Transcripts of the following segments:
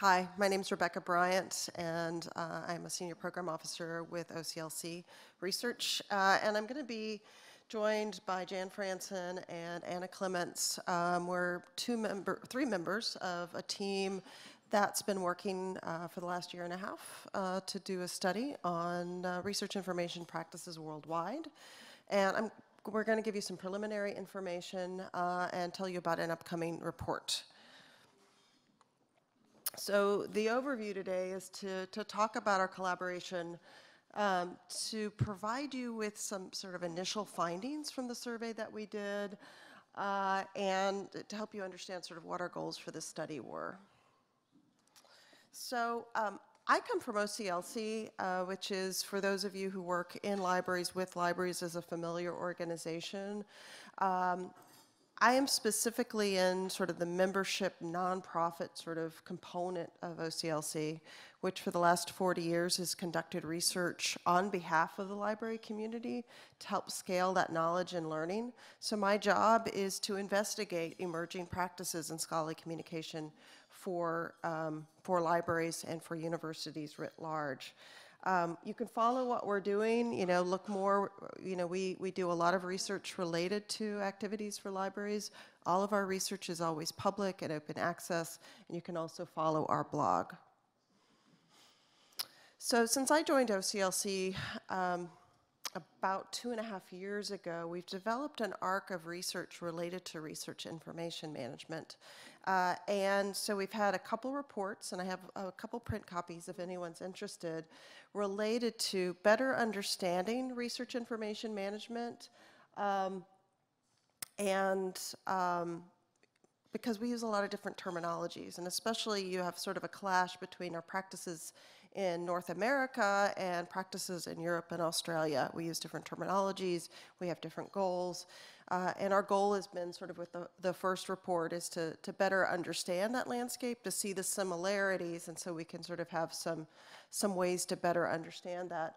Hi, my name is Rebecca Bryant, and uh, I'm a senior program officer with OCLC Research. Uh, and I'm going to be joined by Jan Fransen and Anna Clements. Um, we're two member, three members of a team that's been working uh, for the last year and a half uh, to do a study on uh, research information practices worldwide. And I'm, we're going to give you some preliminary information uh, and tell you about an upcoming report. So the overview today is to, to talk about our collaboration um, to provide you with some sort of initial findings from the survey that we did uh, and to help you understand sort of what our goals for this study were. So um, I come from OCLC, uh, which is for those of you who work in libraries with libraries as a familiar organization. Um, I am specifically in sort of the membership nonprofit sort of component of OCLC, which for the last 40 years has conducted research on behalf of the library community to help scale that knowledge and learning. So my job is to investigate emerging practices in scholarly communication for, um, for libraries and for universities writ large. Um, you can follow what we're doing, you know, look more, you know, we, we do a lot of research related to activities for libraries. All of our research is always public and open access, and you can also follow our blog. So since I joined OCLC um, about two and a half years ago, we've developed an arc of research related to research information management. Uh, and so we've had a couple reports, and I have a couple print copies if anyone's interested, related to better understanding research information management um, and um, because we use a lot of different terminologies, and especially you have sort of a clash between our practices in North America and practices in Europe and Australia. We use different terminologies, we have different goals. Uh, and our goal has been sort of with the, the first report is to, to better understand that landscape, to see the similarities, and so we can sort of have some, some ways to better understand that.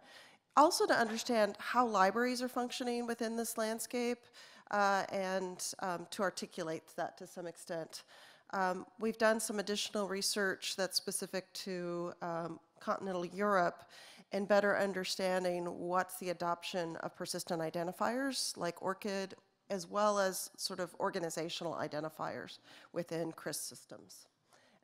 Also to understand how libraries are functioning within this landscape uh, and um, to articulate that to some extent. Um, we've done some additional research that's specific to um, continental Europe and better understanding what's the adoption of persistent identifiers like ORCID as well as sort of organizational identifiers within CRIS systems.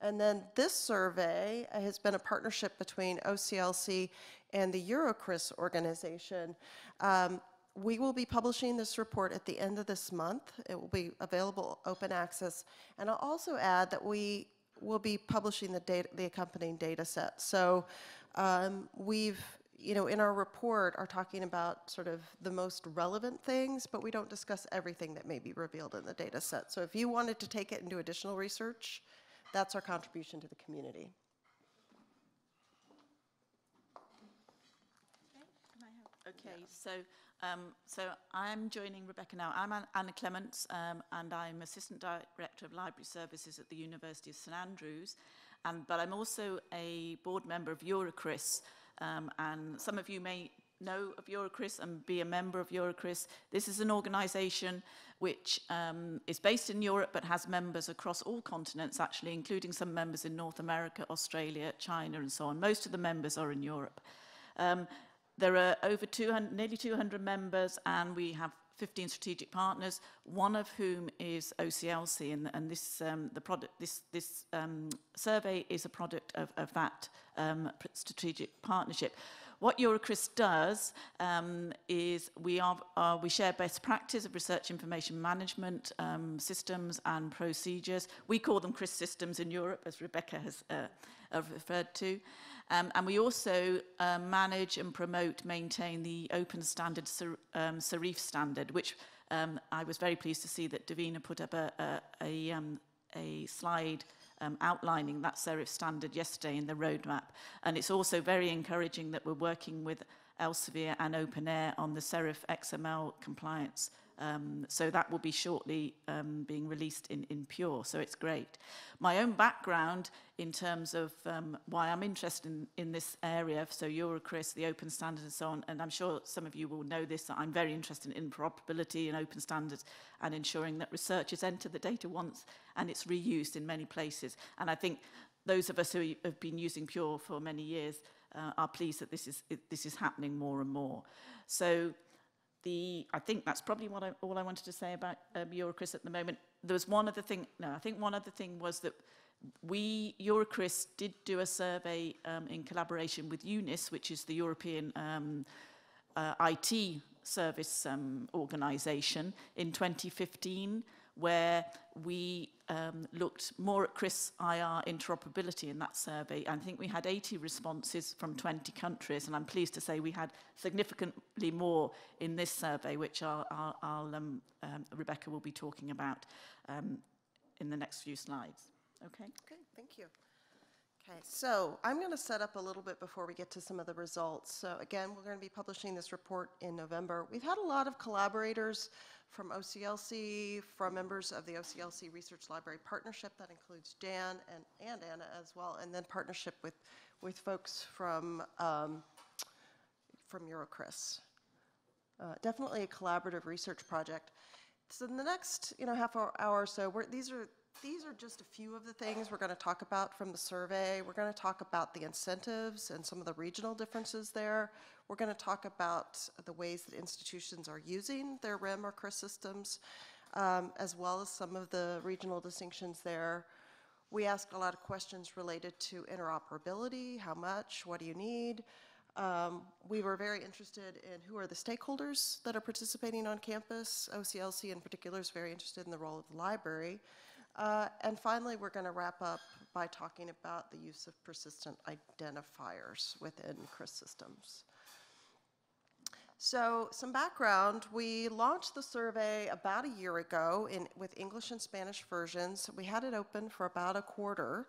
And then this survey has been a partnership between OCLC and the EuroCRIS organization. Um, we will be publishing this report at the end of this month. It will be available open access. And I'll also add that we will be publishing the, data, the accompanying data set. So um, we've you know, in our report are talking about sort of the most relevant things, but we don't discuss everything that may be revealed in the data set. So if you wanted to take it and do additional research, that's our contribution to the community. Okay, so um, so I'm joining Rebecca now. I'm Anna Clements, um, and I'm Assistant Director of Library Services at the University of St Andrews. And, but I'm also a board member of EuroCRIS, um, and some of you may know of EuroCRIS and be a member of EuroCRIS. This is an organisation which um, is based in Europe but has members across all continents actually, including some members in North America, Australia, China and so on. Most of the members are in Europe. Um, There are over 200, nearly 200 members and we have 15 strategic partners, one of whom is OCLC, and, and this um, the product this this um, survey is a product of, of that um, strategic partnership. What Eurocris does um, is we, are, uh, we share best practice of research information management um, systems and procedures. We call them CRIS systems in Europe, as Rebecca has uh, uh, referred to. Um, and we also uh, manage and promote, maintain the open standard, ser um, Serif standard, which um, I was very pleased to see that Davina put up a, a, a, um, a slide um, outlining that serif standard yesterday in the roadmap. And it's also very encouraging that we're working with Elsevier and OpenAir on the serif XML compliance Um, so that will be shortly um, being released in, in Pure, so it's great. My own background in terms of um, why I'm interested in, in this area, so Eurocris, the open standards and so on, and I'm sure some of you will know this, that I'm very interested in interoperability and open standards and ensuring that researchers enter the data once and it's reused in many places. And I think those of us who have been using Pure for many years uh, are pleased that this is, it, this is happening more and more. So the, I think that's probably what I, all I wanted to say about um, Eurocris at the moment. There was one other thing, no, I think one other thing was that we, Eurocris, did do a survey um, in collaboration with EUNIS, which is the European um, uh, IT service um, organisation, in 2015, where we um, looked more at CRIS IR interoperability in that survey. And I think we had 80 responses from 20 countries, and I'm pleased to say we had significantly more in this survey, which I'll, I'll, I'll, um, um, Rebecca will be talking about um, in the next few slides. Okay. Okay, thank you. Okay, so I'm going to set up a little bit before we get to some of the results. So again, we're going to be publishing this report in November. We've had a lot of collaborators from OCLC, from members of the OCLC Research Library Partnership, that includes Dan and, and Anna as well, and then partnership with, with folks from, um, from Eurocris. Uh, definitely a collaborative research project. So in the next, you know, half hour, hour or so, these are these are just a few of the things we're going to talk about from the survey. We're going to talk about the incentives and some of the regional differences there. We're going to talk about the ways that institutions are using their RIM or CRIS systems, um, as well as some of the regional distinctions there. We asked a lot of questions related to interoperability, how much, what do you need? Um, we were very interested in who are the stakeholders that are participating on campus. OCLC in particular is very interested in the role of the library. Uh, and finally, we're going to wrap up by talking about the use of persistent identifiers within CRIS systems. So some background, we launched the survey about a year ago in, with English and Spanish versions. We had it open for about a quarter.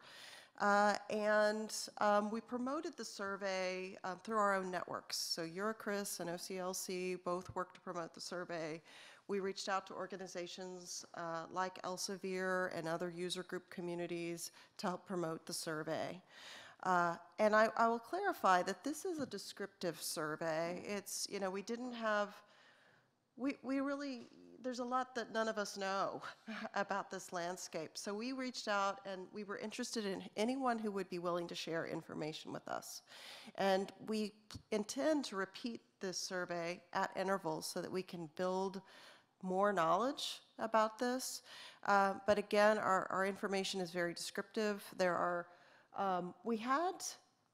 Uh, and um, we promoted the survey um, through our own networks. So Eurocris and OCLC both worked to promote the survey. We reached out to organizations uh, like Elsevier and other user group communities to help promote the survey. Uh, and I, I, will clarify that this is a descriptive survey. It's, you know, we didn't have, we, we really, there's a lot that none of us know about this landscape. So we reached out and we were interested in anyone who would be willing to share information with us. And we intend to repeat this survey at intervals so that we can build more knowledge about this. Uh, but again, our, our information is very descriptive. There are, um, we had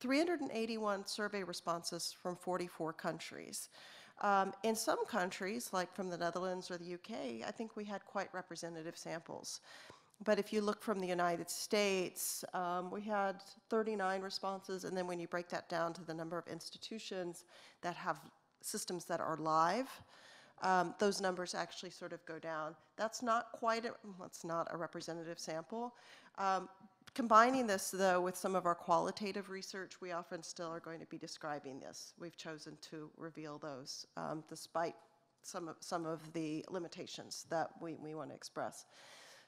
381 survey responses from 44 countries. Um, in some countries, like from the Netherlands or the UK, I think we had quite representative samples. But if you look from the United States, um, we had 39 responses, and then when you break that down to the number of institutions that have systems that are live, um, those numbers actually sort of go down. That's not quite, a, that's not a representative sample. Um, combining this, though, with some of our qualitative research, we often still are going to be describing this. We've chosen to reveal those um, despite some of, some of the limitations that we, we want to express.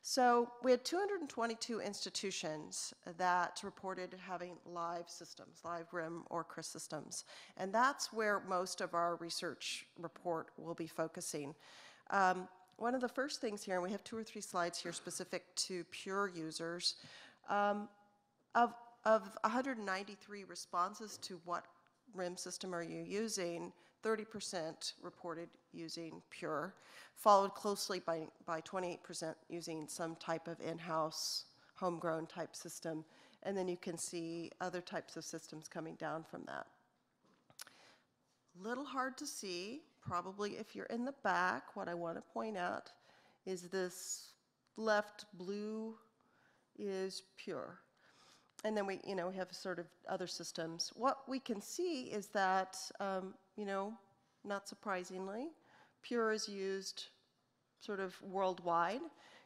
So we had 222 institutions that reported having live systems, live RIM or CRIS systems. And that's where most of our research report will be focusing. Um, one of the first things here, and we have two or three slides here specific to pure users, um, of, of 193 responses to what RIM system are you using, 30% reported using Pure, followed closely by, by 28% using some type of in-house homegrown type system. And then you can see other types of systems coming down from that. Little hard to see, probably if you're in the back, what I want to point out is this left blue is pure. And then we, you know, we have sort of other systems. What we can see is that um, you know, not surprisingly, Pure is used sort of worldwide.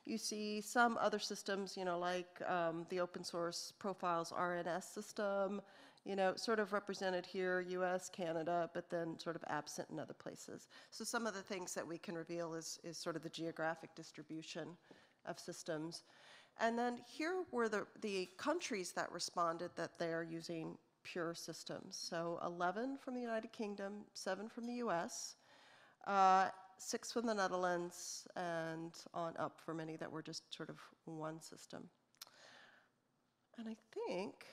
You see some other systems, you know, like um, the open source profiles RNS system, you know, sort of represented here, US, Canada, but then sort of absent in other places. So some of the things that we can reveal is, is sort of the geographic distribution of systems. And then here were the, the countries that responded that they are using pure systems. So 11 from the United Kingdom, seven from the US, uh, six from the Netherlands, and on up for many that were just sort of one system. And I think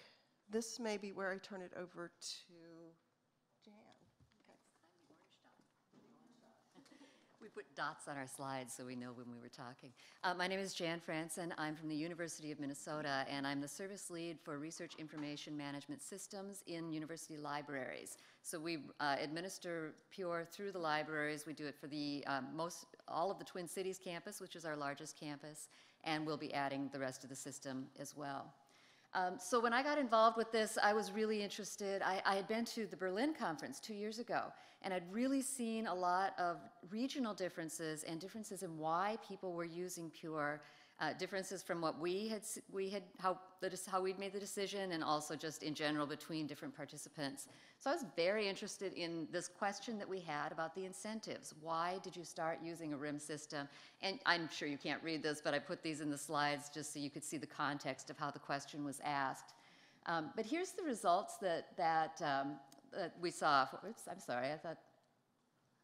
this may be where I turn it over to Jan. We put dots on our slides so we know when we were talking. Uh, my name is Jan Fransen. I'm from the University of Minnesota, and I'm the service lead for Research Information Management Systems in university libraries. So we uh, administer Pure through the libraries. We do it for the um, most, all of the Twin Cities campus, which is our largest campus, and we'll be adding the rest of the system as well. Um, so when I got involved with this, I was really interested. I, I, had been to the Berlin conference two years ago, and I'd really seen a lot of regional differences and differences in why people were using Pure uh, differences from what we had, we had how, the, how we'd made the decision and also just in general between different participants. So I was very interested in this question that we had about the incentives. Why did you start using a RIM system? And I'm sure you can't read this, but I put these in the slides just so you could see the context of how the question was asked. Um, but here's the results that, that, um, that we saw. Oops, I'm sorry, I thought,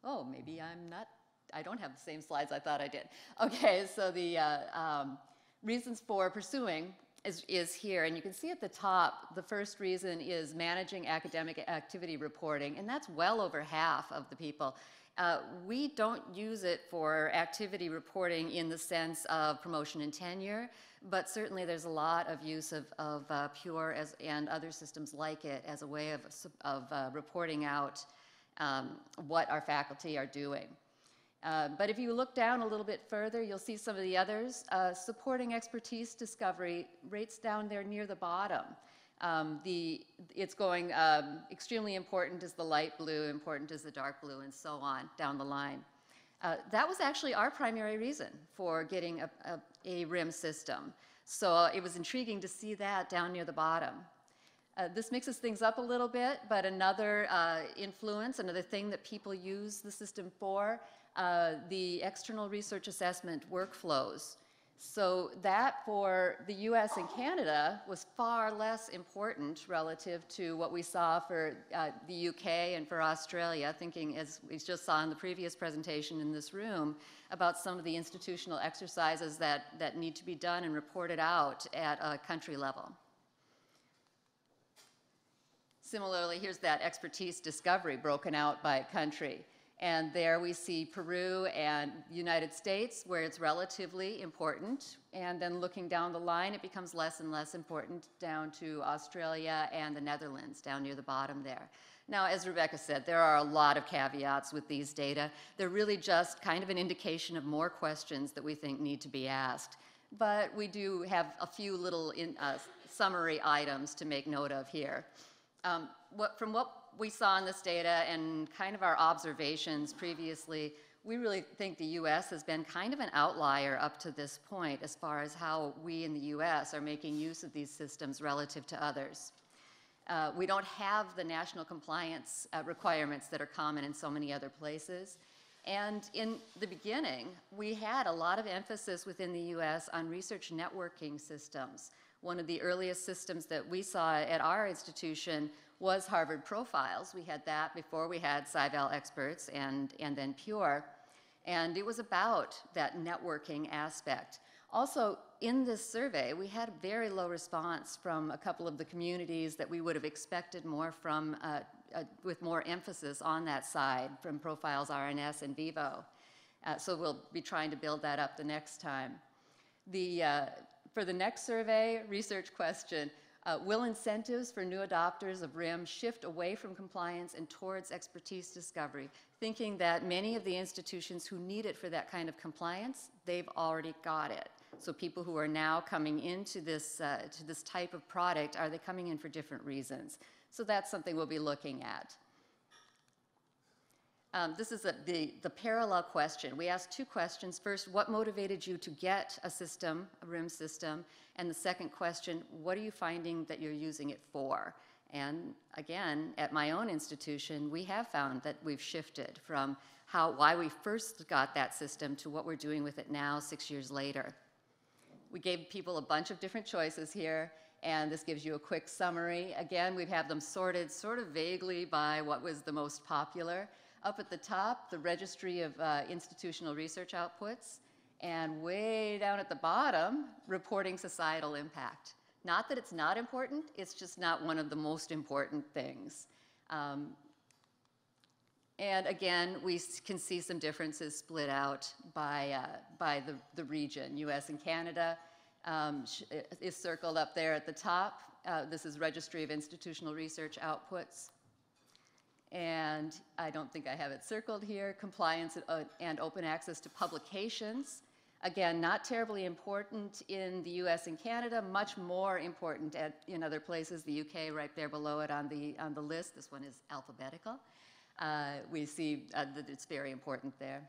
oh, maybe I'm not I don't have the same slides I thought I did. Okay, so the uh, um, reasons for pursuing is, is here, and you can see at the top, the first reason is managing academic activity reporting, and that's well over half of the people. Uh, we don't use it for activity reporting in the sense of promotion and tenure, but certainly there's a lot of use of, of uh, Pure as, and other systems like it as a way of, of uh, reporting out um, what our faculty are doing. Uh, but if you look down a little bit further, you'll see some of the others. Uh, supporting expertise discovery rates down there near the bottom. Um, the, it's going um, extremely important is the light blue, important is the dark blue, and so on down the line. Uh, that was actually our primary reason for getting a, a, a RIM system. So it was intriguing to see that down near the bottom. Uh, this mixes things up a little bit, but another uh, influence, another thing that people use the system for uh, the external research assessment workflows. So that for the US and Canada was far less important relative to what we saw for uh, the UK and for Australia, thinking as we just saw in the previous presentation in this room about some of the institutional exercises that, that need to be done and reported out at a country level. Similarly, here's that expertise discovery broken out by country. And there we see Peru and United States, where it's relatively important. And then looking down the line, it becomes less and less important down to Australia and the Netherlands, down near the bottom there. Now, as Rebecca said, there are a lot of caveats with these data. They're really just kind of an indication of more questions that we think need to be asked. But we do have a few little in, uh, summary items to make note of here. Um, what, from what we saw in this data and kind of our observations previously, we really think the US has been kind of an outlier up to this point as far as how we in the US are making use of these systems relative to others. Uh, we don't have the national compliance uh, requirements that are common in so many other places. And in the beginning, we had a lot of emphasis within the US on research networking systems. One of the earliest systems that we saw at our institution was Harvard Profiles. We had that before we had SciVal Experts and, and then Pure. And it was about that networking aspect. Also, in this survey, we had a very low response from a couple of the communities that we would have expected more from, uh, uh, with more emphasis on that side, from Profiles RNS and Vivo. Uh, so we'll be trying to build that up the next time. The, uh, for the next survey, research question, uh, will incentives for new adopters of RIM shift away from compliance and towards expertise discovery, thinking that many of the institutions who need it for that kind of compliance, they've already got it. So people who are now coming into this, uh, to this type of product, are they coming in for different reasons? So that's something we'll be looking at. Um, this is a, the, the parallel question. We asked two questions. First, what motivated you to get a system, a RIM system? And the second question, what are you finding that you're using it for? And again, at my own institution, we have found that we've shifted from how, why we first got that system to what we're doing with it now, six years later. We gave people a bunch of different choices here, and this gives you a quick summary. Again, we have had them sorted sort of vaguely by what was the most popular. Up at the top, the Registry of uh, Institutional Research Outputs, and way down at the bottom, reporting societal impact. Not that it's not important, it's just not one of the most important things. Um, and again, we can see some differences split out by, uh, by the, the region. US and Canada um, is circled up there at the top. Uh, this is Registry of Institutional Research Outputs. And I don't think I have it circled here. Compliance uh, and open access to publications. Again, not terribly important in the US and Canada, much more important at, in other places. The UK right there below it on the, on the list. This one is alphabetical. Uh, we see uh, that it's very important there.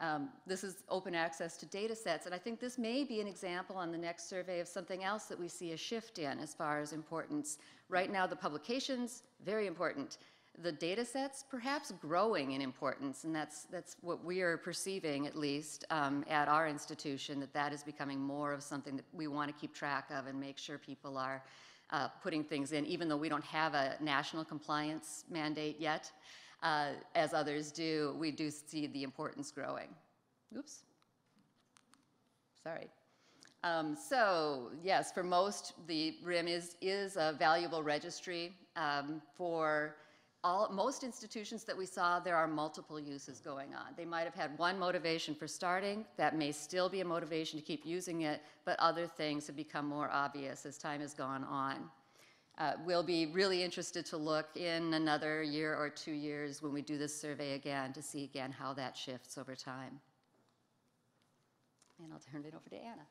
Um, this is open access to data sets, and I think this may be an example on the next survey of something else that we see a shift in as far as importance. Right now, the publications, very important. The data sets, perhaps growing in importance, and that's, that's what we are perceiving, at least, um, at our institution, that that is becoming more of something that we want to keep track of and make sure people are uh, putting things in, even though we don't have a national compliance mandate yet, uh, as others do, we do see the importance growing. Oops. Sorry. Um, so, yes, for most, the RIM is, is a valuable registry. Um, for all, most institutions that we saw, there are multiple uses going on. They might have had one motivation for starting, that may still be a motivation to keep using it, but other things have become more obvious as time has gone on. Uh, we'll be really interested to look in another year or two years when we do this survey again to see again how that shifts over time. And I'll turn it over to Anna.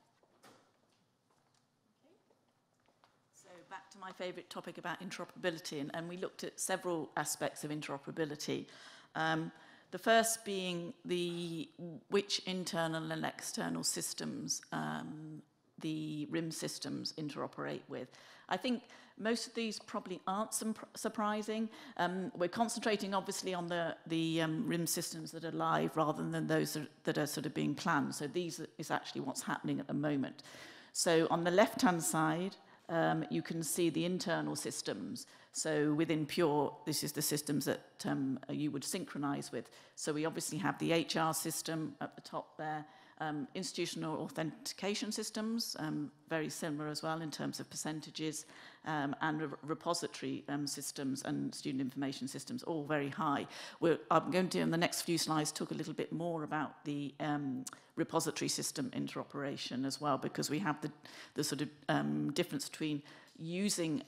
So back to my favourite topic about interoperability, and, and we looked at several aspects of interoperability. Um, the first being the which internal and external systems um, the RIM systems interoperate with. I think most of these probably aren't surprising. Um, we're concentrating obviously on the, the um, RIM systems that are live rather than those that, that are sort of being planned. So these is actually what's happening at the moment. So on the left-hand side, um, you can see the internal systems. So within Pure, this is the systems that um, you would synchronize with. So we obviously have the HR system at the top there, um, institutional authentication systems, um, very similar as well in terms of percentages, um, and re repository um, systems and student information systems, all very high. We're, I'm going to, in the next few slides, talk a little bit more about the um, repository system interoperation as well, because we have the, the sort of um, difference between using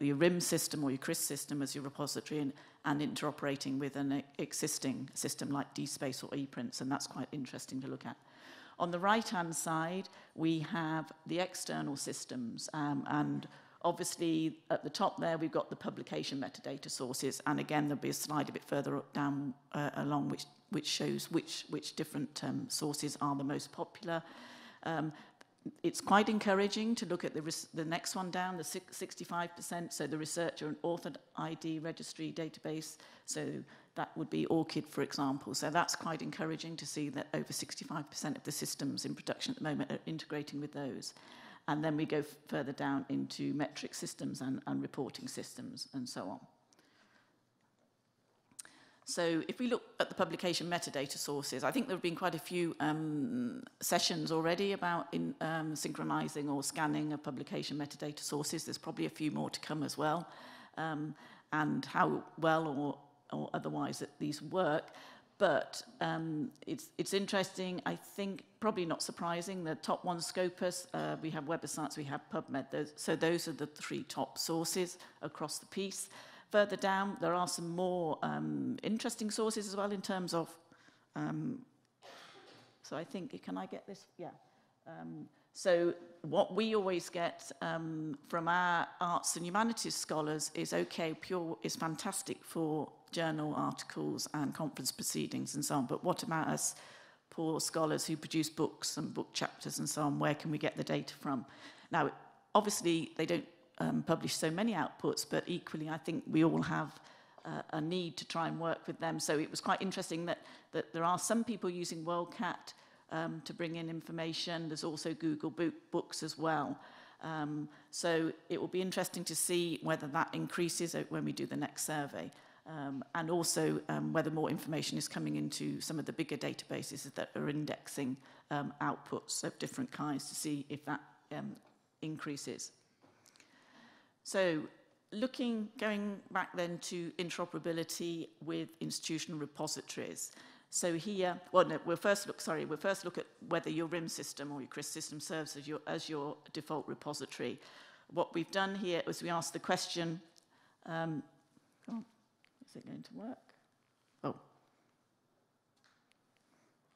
your RIM system or your CRIS system as your repository and, and interoperating with an existing system like DSpace or ePrints, and that's quite interesting to look at. On the right-hand side, we have the external systems. Um, and obviously, at the top there, we've got the publication metadata sources. And again, there'll be a slide a bit further down uh, along which, which shows which, which different um, sources are the most popular. Um, it's quite encouraging to look at the, the next one down, the 65%, so the researcher and author ID registry database. So that would be ORCID, for example. So that's quite encouraging to see that over 65% of the systems in production at the moment are integrating with those. And then we go further down into metric systems and, and reporting systems and so on. So if we look at the publication metadata sources, I think there have been quite a few um, sessions already about in, um, synchronizing or scanning of publication metadata sources. There's probably a few more to come as well. Um, and how well or or otherwise that these work. But um, it's, it's interesting, I think, probably not surprising, the top one Scopus, uh, we have Web of Science, we have PubMed. Those, so those are the three top sources across the piece. Further down, there are some more um, interesting sources as well in terms of, um, so I think, can I get this? Yeah. Um, so what we always get um, from our arts and humanities scholars is, okay, Pure is fantastic for journal articles and conference proceedings and so on, but what about us poor scholars who produce books and book chapters and so on, where can we get the data from? Now, obviously, they don't um, publish so many outputs, but equally, I think we all have uh, a need to try and work with them. So it was quite interesting that, that there are some people using WorldCat um, to bring in information. There's also Google book, Books as well. Um, so it will be interesting to see whether that increases when we do the next survey. Um, and also um, whether more information is coming into some of the bigger databases that are indexing um, outputs of different kinds to see if that um, increases. So looking, going back then to interoperability with institutional repositories, So here, well, no, we'll first look, sorry, we'll first look at whether your RIM system or your CRIS system serves as your, as your default repository. What we've done here is we asked the question, um, oh, is it going to work? Oh.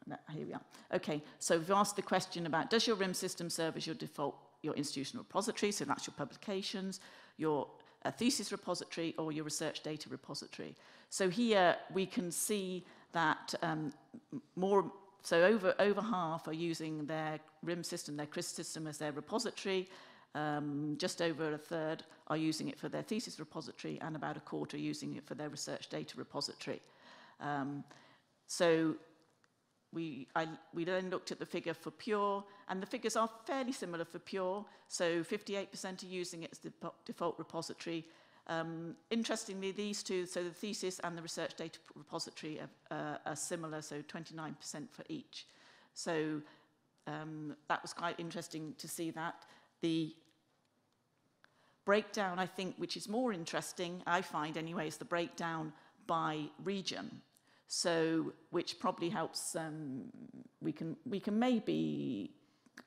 No, here we are. Okay, so we've asked the question about, does your RIM system serve as your default, your institutional repository? So that's your publications, your uh, thesis repository, or your research data repository. So here we can see that um, more so over, over half are using their RIM system, their CRIS system as their repository. Um, just over a third are using it for their thesis repository and about a quarter using it for their research data repository. Um, so we, I, we then looked at the figure for Pure, and the figures are fairly similar for Pure. So 58% are using it as the default repository, Um, interestingly, these two, so the thesis and the research data repository are, uh, are similar, so 29% for each. So um, that was quite interesting to see that. The breakdown, I think, which is more interesting, I find anyway, is the breakdown by region. So, which probably helps, um, we, can, we can maybe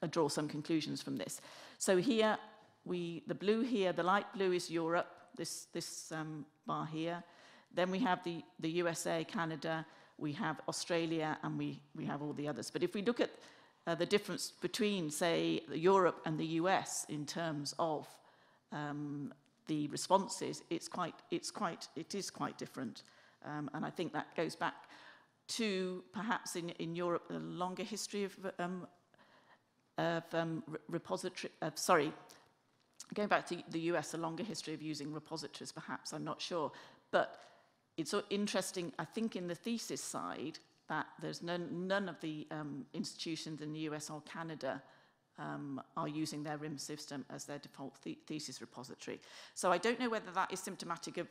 uh, draw some conclusions from this. So here, we, the blue here, the light blue is Europe, this, this um, bar here. Then we have the, the USA, Canada, we have Australia, and we, we have all the others. But if we look at uh, the difference between, say, Europe and the US in terms of um, the responses, it's quite, it's quite, it is quite different. Um, and I think that goes back to perhaps in, in Europe a longer history of, um, of um, repository, sorry, going back to the US, a longer history of using repositories perhaps, I'm not sure. But it's interesting, I think in the thesis side, that there's none, none of the um, institutions in the US or Canada um, are using their RIM system as their default th thesis repository. So I don't know whether that is symptomatic of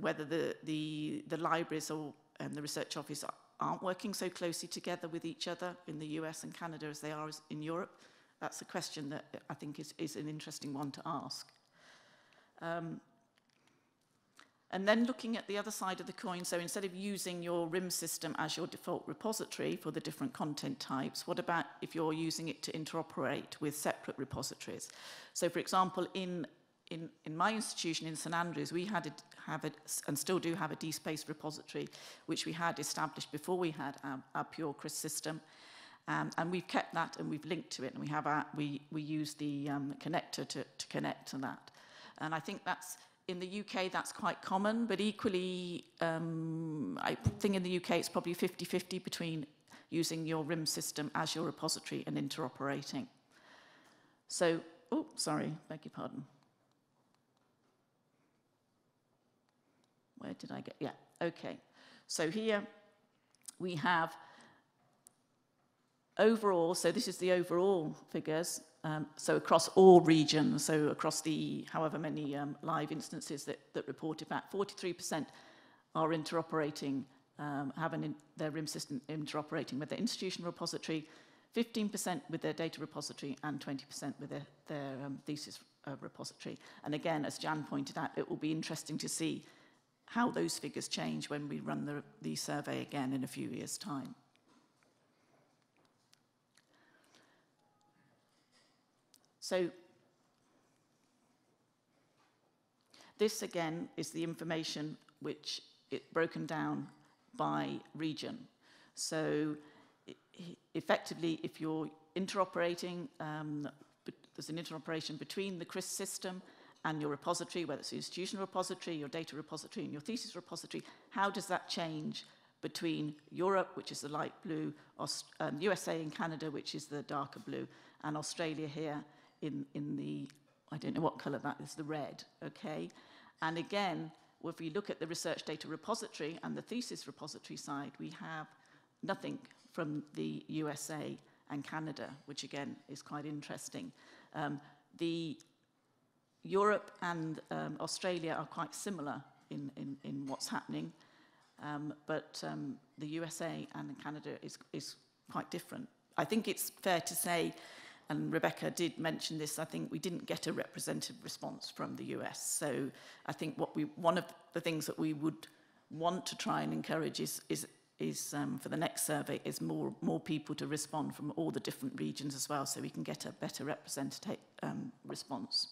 whether the, the, the libraries or um, the research office aren't working so closely together with each other in the US and Canada as they are in Europe. That's a question that I think is, is an interesting one to ask. Um, and then looking at the other side of the coin, so instead of using your RIM system as your default repository for the different content types, what about if you're using it to interoperate with separate repositories? So for example, in in, in my institution in St Andrews, we had a, have a, and still do have a DSpace repository, which we had established before we had our, our Pure CRIS system. Um, and we've kept that and we've linked to it and we have our, we, we use the um, connector to, to connect to that. And I think that's, in the UK that's quite common, but equally, um, I think in the UK it's probably 50-50 between using your RIM system as your repository and interoperating. So, oh, sorry, beg your pardon. Where did I get, yeah, okay. So here we have overall, so this is the overall figures, um, so across all regions, so across the however many um, live instances that, that reported back, 43% are interoperating, um, have an in, their RIM system interoperating with their institutional repository, 15% with their data repository, and 20% with their, their um, thesis uh, repository. And again, as Jan pointed out, it will be interesting to see how those figures change when we run the, the survey again in a few years' time. So this again is the information which it broken down by region. So effectively, if you're interoperating, um, there's an interoperation between the CRIS system and your repository, whether it's your institutional repository, your data repository, and your thesis repository, how does that change between Europe, which is the light blue, Aust um, USA and Canada, which is the darker blue, and Australia here in, in the, I don't know what colour that is, the red, okay? And again, if we look at the research data repository and the thesis repository side, we have nothing from the USA and Canada, which again is quite interesting. Um, the Europe and um, Australia are quite similar in, in, in what's happening, um, but um, the USA and Canada is, is quite different. I think it's fair to say and Rebecca did mention this, I think we didn't get a representative response from the US. So I think what we, one of the things that we would want to try and encourage is, is, is um, for the next survey is more, more people to respond from all the different regions as well so we can get a better representative um, response.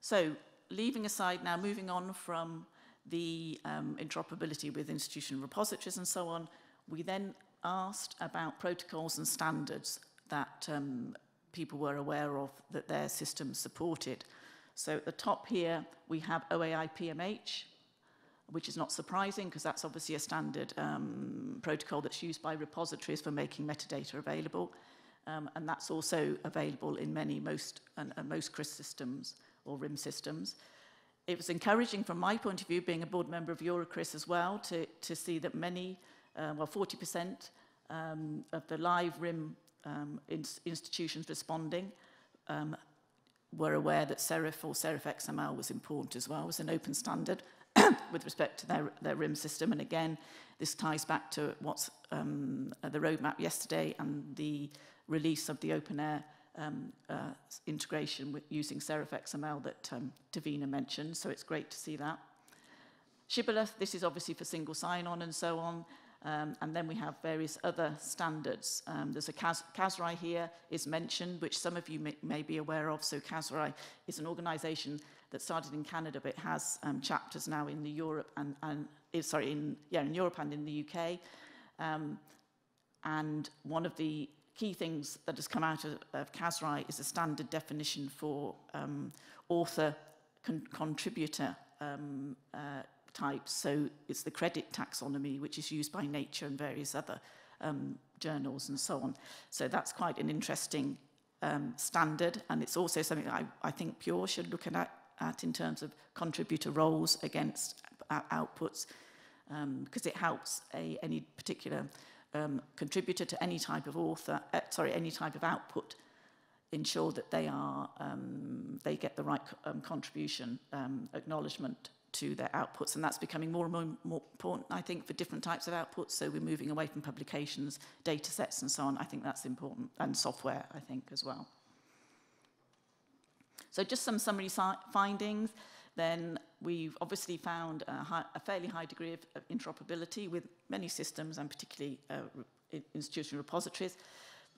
So leaving aside now, moving on from the um, interoperability with institutional repositories and so on, we then asked about protocols and standards that um, people were aware of that their system supported. So at the top here, we have OAI PMH, which is not surprising because that's obviously a standard um, protocol that's used by repositories for making metadata available. Um, and that's also available in many, most, uh, most CRIS systems or RIM systems. It was encouraging from my point of view, being a board member of Eurocris as well, to, to see that many, uh, well, 40% um, of the live RIM um, in institutions responding um, were aware that Serif or Serif XML was important as well, it was an open standard with respect to their, their RIM system. And again, this ties back to what's um, the roadmap yesterday and the release of the open air um, uh, integration with using Serif XML that um, Davina mentioned. So it's great to see that. Shibboleth, this is obviously for single sign-on and so on. Um, and then we have various other standards. Um, there's a CAS CASRAI here is mentioned, which some of you may, may be aware of. So CASRAI is an organisation that started in Canada, but has um, chapters now in the Europe and, and eh, sorry, in yeah, in Europe and in the UK. Um, and one of the key things that has come out of, of CASRAI is a standard definition for um, author con contributor um, uh, types. So it's the credit taxonomy, which is used by Nature and various other um, journals and so on. So that's quite an interesting um, standard. And it's also something that I, I think Pure should look at, at in terms of contributor roles against uh, outputs, because um, it helps a, any particular um, contributor to any type of author, uh, sorry, any type of output ensure that they are um, they get the right um, contribution um, acknowledgement to their outputs. And that's becoming more and more, more important, I think, for different types of outputs. So we're moving away from publications, data sets and so on. I think that's important. And software, I think, as well. So just some summary si findings. Then we've obviously found a, high, a fairly high degree of, of interoperability with many systems and particularly uh, institutional repositories.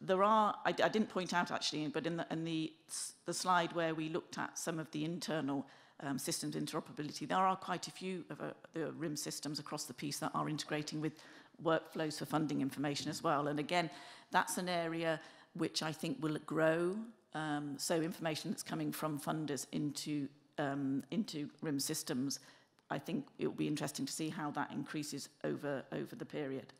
There are, I, I didn't point out actually, but in the, in the, the slide where we looked at some of the internal um, systems interoperability, there are quite a few of uh, the RIM systems across the piece that are integrating with workflows for funding information as well. And again, that's an area which I think will grow. Um, so information that's coming from funders into um, into RIM systems, I think it will be interesting to see how that increases over over the period.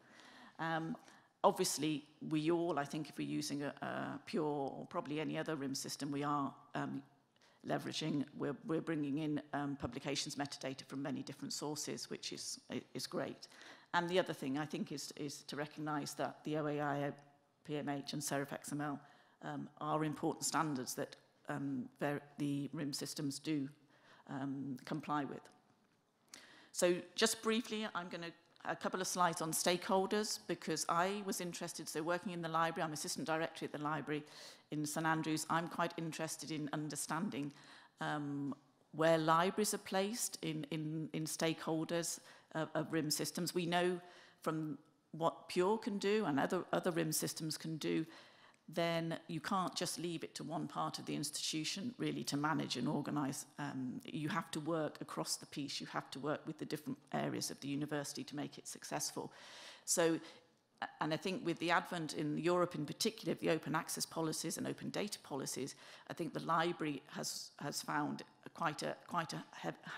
Um, obviously, we all, I think, if we're using a, a pure or probably any other RIM system, we are um, leveraging. We're, we're bringing in um, publications metadata from many different sources, which is, is great. And the other thing I think is, is to recognise that the OAI, PMH and Serif XML um, are important standards that um, the RIM systems do um, comply with. So just briefly, I'm going to a couple of slides on stakeholders because I was interested, so working in the library, I'm assistant director at the library in St Andrews, I'm quite interested in understanding um, where libraries are placed in, in, in stakeholders of, of RIM systems. We know from what Pure can do and other, other RIM systems can do then you can't just leave it to one part of the institution really to manage and organise. Um, you have to work across the piece. You have to work with the different areas of the university to make it successful. So and I think with the advent in Europe in particular of the open access policies and open data policies, I think the library has, has found quite a, quite a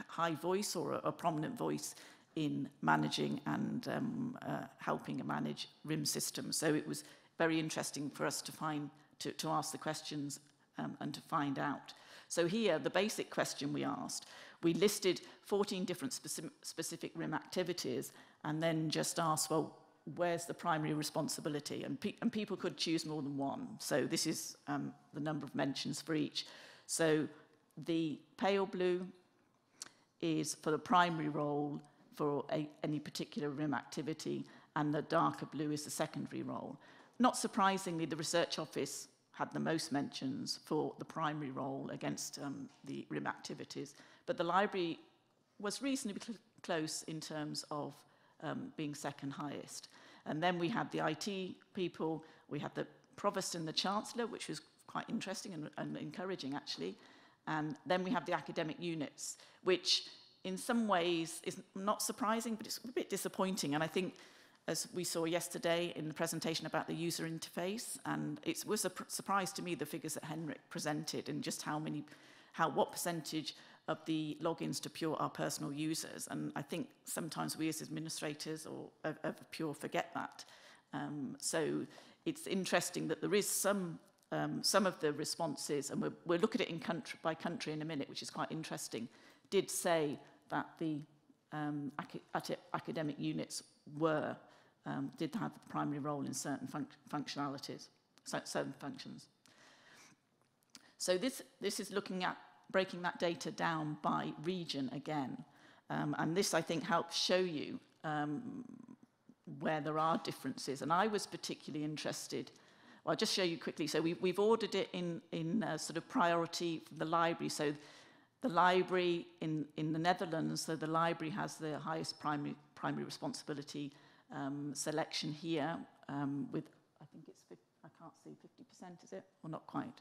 high voice or a, a prominent voice in managing and um, uh, helping manage RIM systems. So it was very interesting for us to find, to, to ask the questions um, and to find out. So here, the basic question we asked, we listed 14 different speci specific RIM activities and then just asked, well, where's the primary responsibility? And, pe and people could choose more than one. So this is um, the number of mentions for each. So the pale blue is for the primary role for a, any particular RIM activity and the darker blue is the secondary role. Not surprisingly, the Research Office had the most mentions for the primary role against um, the RIM activities, but the library was reasonably cl close in terms of um, being second highest. And then we had the IT people, we had the provost and the chancellor, which was quite interesting and, and encouraging actually. And then we have the academic units, which in some ways is not surprising, but it's a bit disappointing. And I think as we saw yesterday in the presentation about the user interface. And it was a surprise to me, the figures that Henrik presented and just how many, how what percentage of the logins to Pure are personal users. And I think sometimes we as administrators or of, of Pure forget that. Um, so it's interesting that there is some um, some of the responses, and we'll, we'll look at it in country by country in a minute, which is quite interesting, did say that the um, ac academic units were um, did have the primary role in certain func functionalities, certain functions. So this, this is looking at breaking that data down by region again. Um, and this, I think, helps show you um, where there are differences. And I was particularly interested well, I'll just show you quickly. So we, we've ordered it in, in uh, sort of priority for the library. So the library in, in the Netherlands, so the library has the highest primary, primary responsibility um, selection here um, with, I think it's, I can't see, 50%, is it? Or not quite.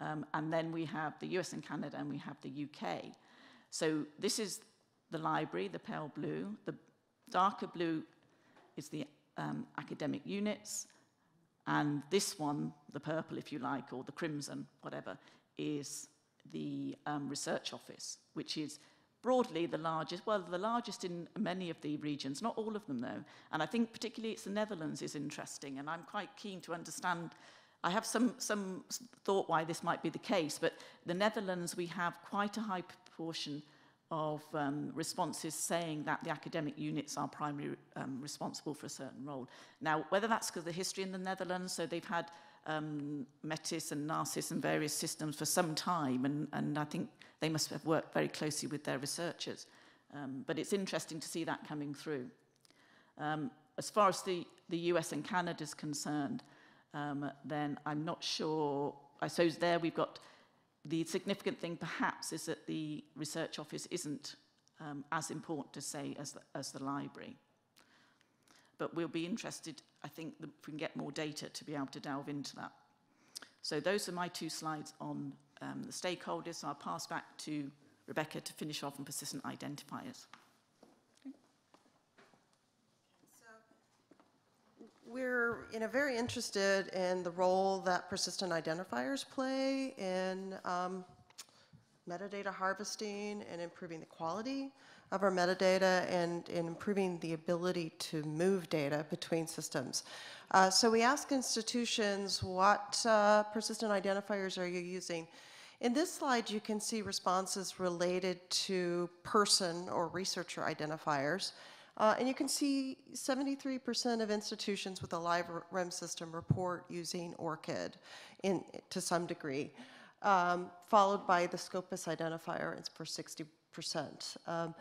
Um, and then we have the US and Canada and we have the UK. So this is the library, the pale blue. The darker blue is the um, academic units. And this one, the purple, if you like, or the crimson, whatever, is the um, research office, which is broadly the largest, well, the largest in many of the regions, not all of them though. And I think particularly it's the Netherlands is interesting and I'm quite keen to understand I have some, some thought why this might be the case, but the Netherlands, we have quite a high proportion of um, responses saying that the academic units are primarily um, responsible for a certain role. Now, whether that's because of the history in the Netherlands, so they've had um, Metis and Narcis and various systems for some time, and, and I think they must have worked very closely with their researchers. Um, but it's interesting to see that coming through. Um, as far as the, the US and Canada is concerned, um, then I'm not sure, I suppose there we've got the significant thing perhaps is that the research office isn't um, as important to say as the, as the library. But we'll be interested, I think, we can get more data to be able to delve into that. So those are my two slides on um, the stakeholders. So I'll pass back to Rebecca to finish off on persistent identifiers. We're you know, very interested in the role that persistent identifiers play in um, metadata harvesting and improving the quality of our metadata and, in improving the ability to move data between systems. Uh, so we ask institutions, what uh, persistent identifiers are you using? In this slide, you can see responses related to person or researcher identifiers. Uh, and you can see 73% of institutions with a live RIM system report using ORCID in, to some degree, um, followed by the Scopus identifier, for 60%. Um,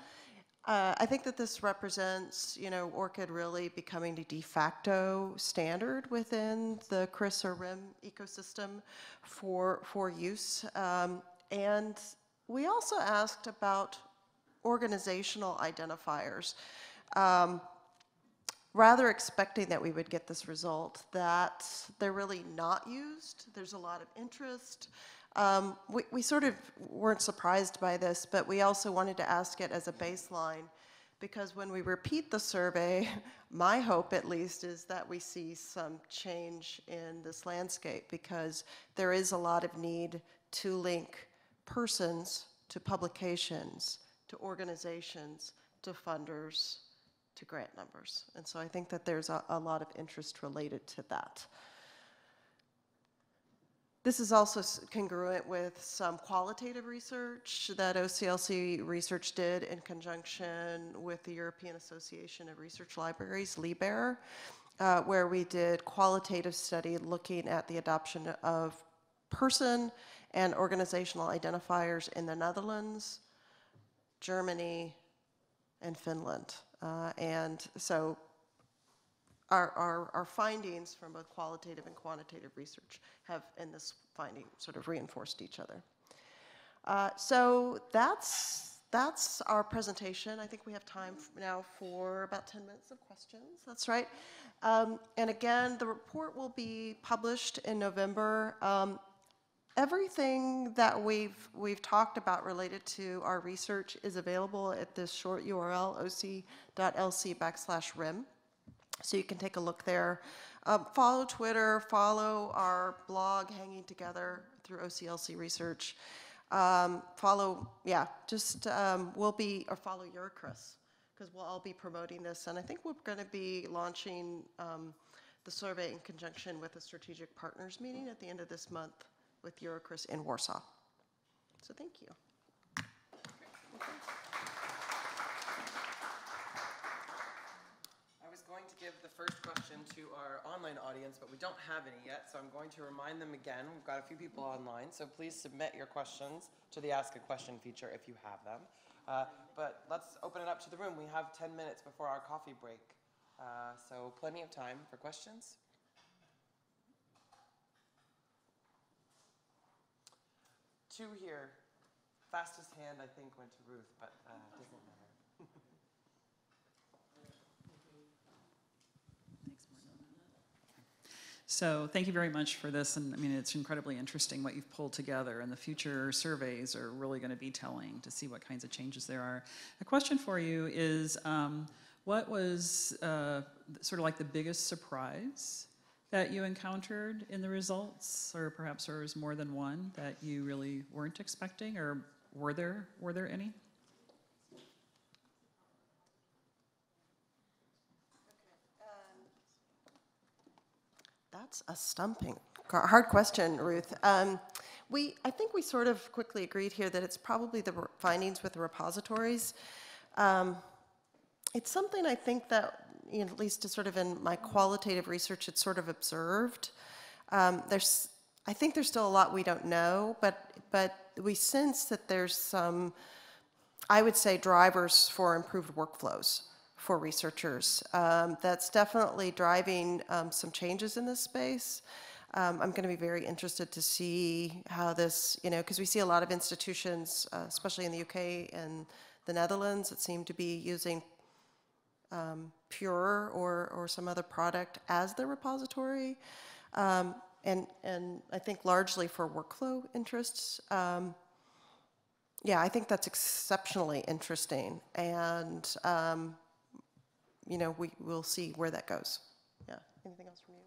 uh, I think that this represents, you know, ORCID really becoming the de facto standard within the CRIS or RIM ecosystem for, for use. Um, and we also asked about organizational identifiers um, rather expecting that we would get this result, that they're really not used. There's a lot of interest. Um, we, we sort of weren't surprised by this, but we also wanted to ask it as a baseline because when we repeat the survey, my hope at least is that we see some change in this landscape because there is a lot of need to link persons to publications, to organizations, to funders, to grant numbers. And so I think that there's a, a lot of interest related to that. This is also congruent with some qualitative research that OCLC research did in conjunction with the European Association of Research Libraries, LIBER, uh, where we did qualitative study looking at the adoption of person and organizational identifiers in the Netherlands, Germany, and Finland. Uh, and so our, our, our findings from both qualitative and quantitative research have, in this finding, sort of reinforced each other. Uh, So that's, that's our presentation. I think we have time now for about 10 minutes of questions. That's right. Um, And again, the report will be published in November. Um, Everything that we've, we've talked about related to our research is available at this short URL, oc.lc backslash rim. So you can take a look there. Um, follow Twitter, follow our blog, Hanging Together through OCLC Research. Um, follow, yeah, just, um, we'll be, or follow euroCRIS, because we'll all be promoting this. And I think we're going to be launching um, the survey in conjunction with a strategic partners meeting at the end of this month with euroCRIS in Warsaw. So thank you. I was going to give the first question to our online audience, but we don't have any yet, so I'm going to remind them again. We've got a few people online, so please submit your questions to the Ask a Question feature if you have them. Uh, but let's open it up to the room. We have 10 minutes before our coffee break, uh, so plenty of time for questions. Two here. Fastest hand, I think, went to Ruth, but uh, doesn't matter. So thank you very much for this, and I mean, it's incredibly interesting what you've pulled together, and the future surveys are really going to be telling to see what kinds of changes there are. A question for you is, um, what was uh, sort of like the biggest surprise that you encountered in the results, or perhaps there was more than one that you really weren't expecting, or were there, were there any? That's a stumping, hard question, Ruth. Um, We, I think we sort of quickly agreed here that it's probably the findings with the repositories. Um, It's something I think that, you know, at least sort of in my qualitative research, it's sort of observed. Um, There's, I think there's still a lot we don't know, but, but we sense that there's some, I would say, drivers for improved workflows for researchers. Um, that's definitely driving um, some changes in this space. Um, I'm going to be very interested to see how this, you know, because we see a lot of institutions, uh, especially in the UK and the Netherlands, that seem to be using um, Pure or, or some other product as their repository. Um, and, and I think largely for workflow interests. Um, yeah, I think that's exceptionally interesting. And, you know, we, we'll see where that goes. Yeah, anything else from you?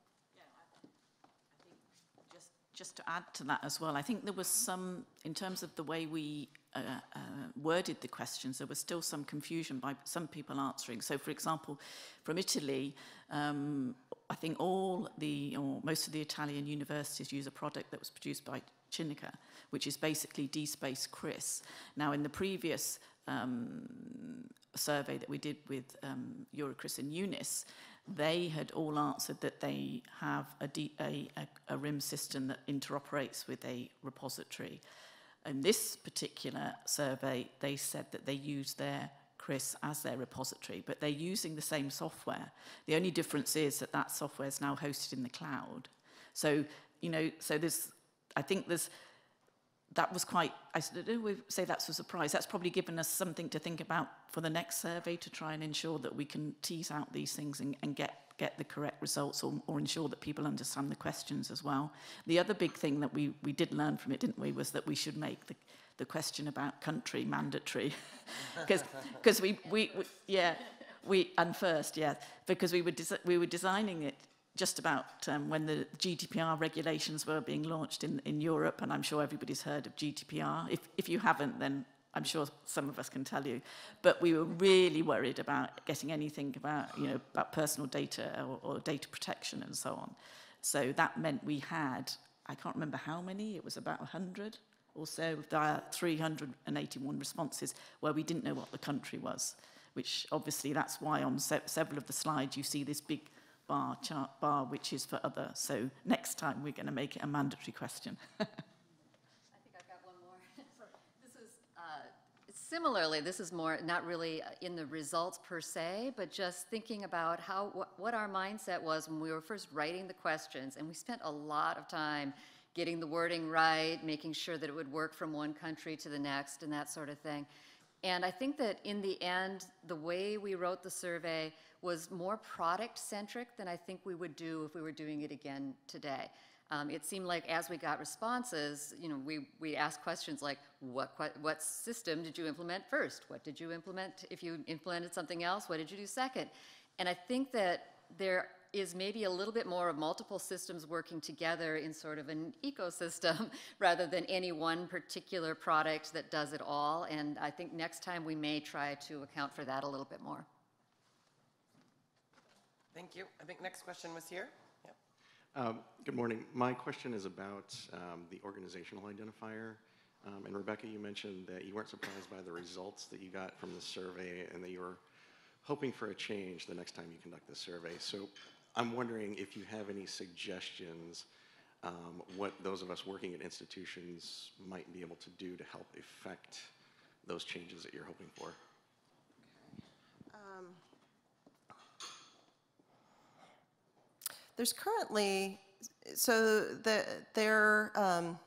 i Just, just to add to that as well, I think there was some, in terms of the way we uh, uh, worded the questions, there was still some confusion by some people answering. So, for example, from Italy, um, I think all the, or most of the Italian universities use a product that was produced by Cineca, which is basically DSpace CRIS. Now, in the previous um, survey that we did with um, euroCRIS and EUNIS, they had all answered that they have a, D, a, a, a RIM system that interoperates with a repository. In this particular survey, they said that they use their CRIS as their repository, but they're using the same software. The only difference is that that software is now hosted in the cloud. So, you know, so there's, I think there's, that was quite, I don't oh, we say that's a surprise. That's probably given us something to think about for the next survey to try and ensure that we can tease out these things and, and get, get the correct results or, or ensure that people understand the questions as well. The other big thing that we, we did learn from it, didn't we, was that we should make the, the question about country mandatory. Because we, we, we, yeah, we, and first, yeah, because we were, we were designing it just about um, when the GDPR regulations were being launched in, in Europe, and I'm sure everybody's heard of GDPR. If, if you haven't, then I'm sure some of us can tell you. But we were really worried about getting anything about, you know, about personal data or, or data protection and so on. So that meant we had, I can't remember how many, it was about 100 or so, are 381 responses where we didn't know what the country was, which obviously that's why on se several of the slides you see this big bar chart bar which is for other. So next time we're going to make it a mandatory question. I think I've got one more. This is, uh, Similarly, this is more, not really uh, in the results per se, but just thinking about how, what, what our mindset was when we were first writing the questions. And we spent a lot of time getting the wording right, making sure that it would work from one country to the next and that sort of thing. And I think that in the end, the way we wrote the survey was more product-centric than I think we would do if we were doing it again today. Um, it seemed like as we got responses, you know, we, we asked questions like, what, what system did you implement first? What did you implement? If you implemented something else, what did you do second? And I think that there is maybe a little bit more of multiple systems working together in sort of an ecosystem rather than any one particular product that does it all. And I think next time we may try to account for that a little bit more. Thank you. I think next question was here. Yep. Um, Good morning. My question is about um, the organizational identifier. Um, And Rebecca, you mentioned that you weren't surprised by the results that you got from the survey and that you were hoping for a change the next time you conduct the survey. So I'm wondering if you have any suggestions um, what those of us working at institutions might be able to do to help effect those changes that you're hoping for. There's currently, so the, there, um,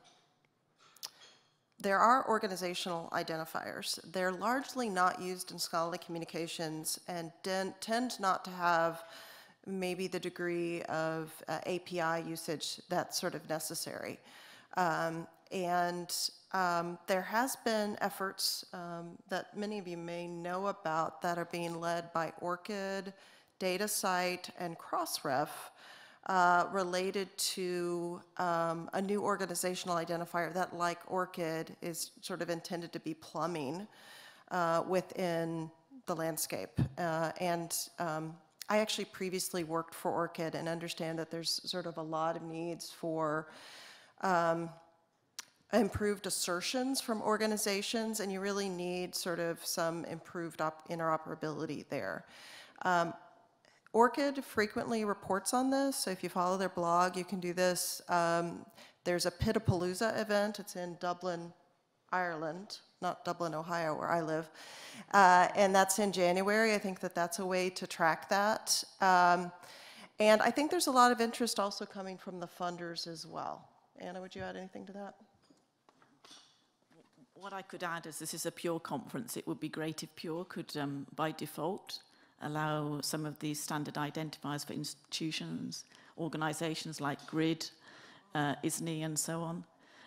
there are organizational identifiers. They're largely not used in scholarly communications and tend not to have maybe the degree of uh, API usage that's sort of necessary. Um, and um, there has been efforts um, that many of you may know about that are being led by ORCID, DataCite, and Crossref uh, related to um, a new organizational identifier that, like ORCID, is sort of intended to be plumbing uh, within the landscape. Uh, and um, I actually previously worked for ORCID and understand that there's sort of a lot of needs for um, improved assertions from organizations, and you really need sort of some improved op- interoperability there. Um, ORCID frequently reports on this, so if you follow their blog, you can do this. Um, there's a PIDapalooza event, it's in Dublin, Ireland, not Dublin, Ohio, where I live. Uh, and that's in January. I think that that's a way to track that. Um, and I think there's a lot of interest also coming from the funders as well. Anna, would you add anything to that? What I could add is this is a Pure conference. It would be great if Pure could, um, by default, allow some of these standard identifiers for institutions, organisations like GRID, uh, ISNI and so on,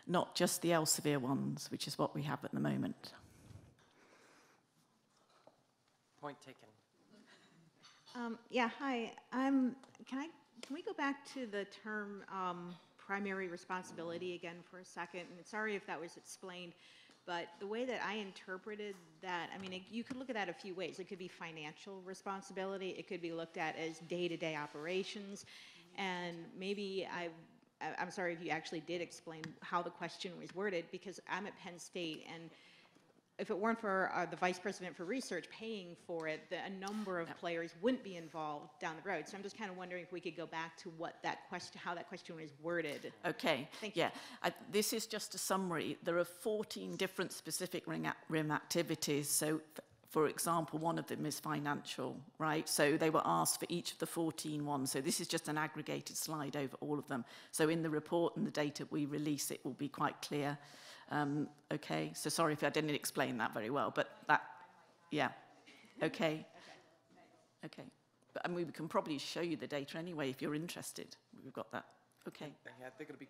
not just the Elsevier ones, which is what we have at the moment. Point taken. Um, yeah, hi. Um, can I, can we go back to the term, um, primary responsibility again for a second? And sorry if that was explained, but the way that I interpreted that, I mean, it- you could look at that a few ways. It could be financial responsibility. It could be looked at as day-to-day operations. And maybe I- I'm sorry if you actually did explain how the question was worded, because I'm at Penn State, and if it weren't for uh, the vice president for research paying for it, the, a number of players wouldn't be involved down the road. So I'm just kind of wondering if we could go back to what that question, how that question was worded. Okay, Thank you. yeah. I, this is just a summary. There are 14 different specific RIM activities. So, for example, one of them is financial, right? So they were asked for each of the 14 ones. So this is just an aggregated slide over all of them. So in the report and the data we release, it will be quite clear. Um, okay, so sorry if I didn't explain that very well, but that, yeah. Okay. Okay. But, I mean, we can probably show you the data anyway if you're interested. We've got that. Okay. Yeah, I think it'll be.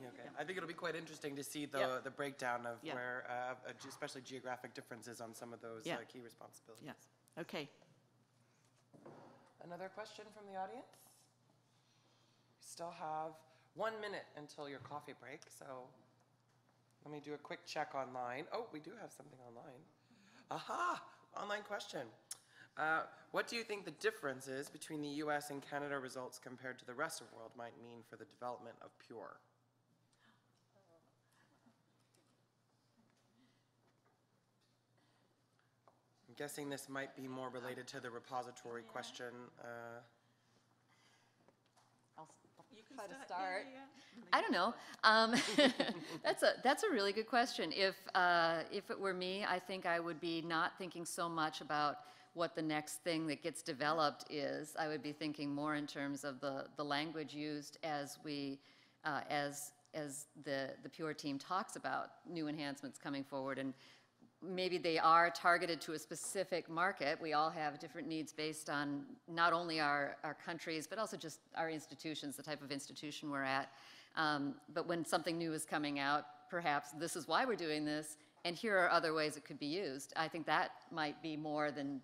Yeah, okay. I think it'll be quite interesting to see the, Yeah. the breakdown of Yeah. where, uh, uh, especially geographic differences on some of those Yeah. uh, key responsibilities. Yeah. Okay. Another question from the audience? We still have one minute until your coffee break, so let me do a quick check online. Oh, we do have something online. Aha! Online question. Uh, what do you think the differences between the US and Canada results compared to the rest of the world might mean for the development of Pure? I'm guessing this might be more related to the repository question. uh, how to start. I don't know. Um, that's a that's a really good question. If uh, if it were me, I think I would be not thinking so much about what the next thing that gets developed is. I would be thinking more in terms of the the language used as we uh, as as the the Pure team talks about new enhancements coming forward and. Maybe they are targeted to a specific market. We all have different needs based on not only our, our countries, but also just our institutions, the type of institution we're at. Um, But when something new is coming out, perhaps this is why we're doing this, and here are other ways it could be used. I think that might be more than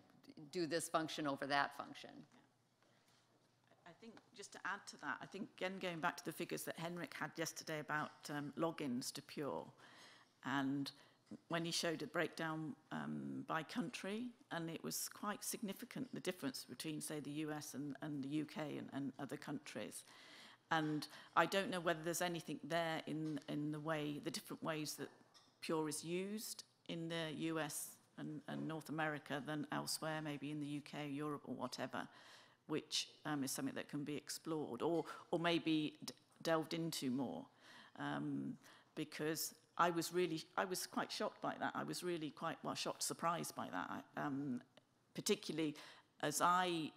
do this function over that function. I think just to add to that, I think again going back to the figures that Henrik had yesterday about um, logins to Pure, and when he showed a breakdown um, by country, and it was quite significant the difference between, say, the US and, and the UK and, and other countries. And I don't know whether there's anything there in, in the way, the different ways that Pure is used in the US and, and North America than elsewhere, maybe in the UK, Europe, or whatever, which um, is something that can be explored or, or maybe delved into more. Um, because I was really, I was quite shocked by that. I was really quite, well, shocked, surprised by that, um, particularly as I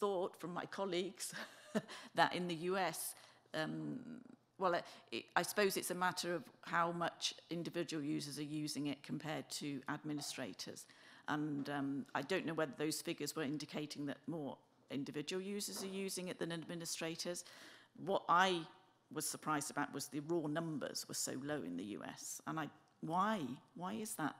thought from my colleagues that in the US, um, well, it, it, I suppose it's a matter of how much individual users are using it compared to administrators. And um, I don't know whether those figures were indicating that more individual users are using it than administrators. What I was surprised about was the raw numbers were so low in the US. And I, why? Why is that?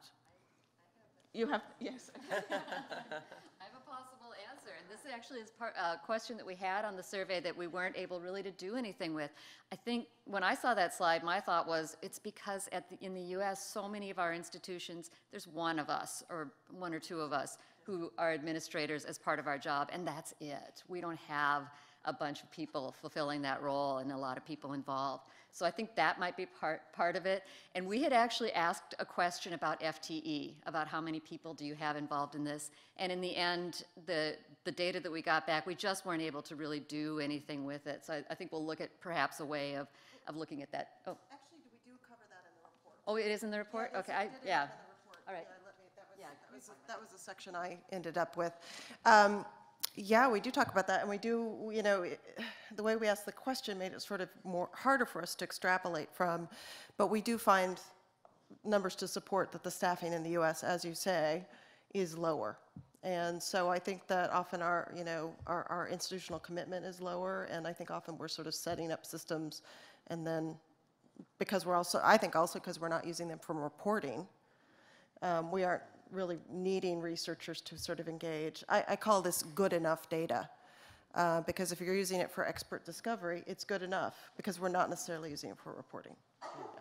You have, yes. I have a possible answer, and this actually is part, a question that we had on the survey that we weren't able really to do anything with. I think when I saw that slide, my thought was, it's because at the, in the US, so many of our institutions, there's one of us, or one or two of us, who are administrators as part of our job, and that's it. We don't have a bunch of people fulfilling that role and a lot of people involved. So I think that might be part, part of it. And we had actually asked a question about FTE, about how many people do you have involved in this. And in the end, the, the data that we got back, we just weren't able to really do anything with it. So I, I think we'll look at perhaps a way of, of looking at that. Oh, Actually, do we do cover that in the report. oh, it is in the report? Yes, Okay, I I, did it yeah. in the report. All right. Yeah, let me- that was- Yeah, that was- That was the section I ended up with. Um, Yeah, we do talk about that, and we do, you know, the way we asked the question made it sort of more, harder for us to extrapolate from, but we do find numbers to support that the staffing in the US, as you say, is lower. And so I think that often our, you know, our, our institutional commitment is lower, and I think often we're sort of setting up systems, and then, because we're also, I think also because we're not using them for reporting, um, we aren't really needing researchers to sort of engage. I, I call this good enough data. Uh, because if you're using it for expert discovery, it's good enough because we're not necessarily using it for reporting. Yeah.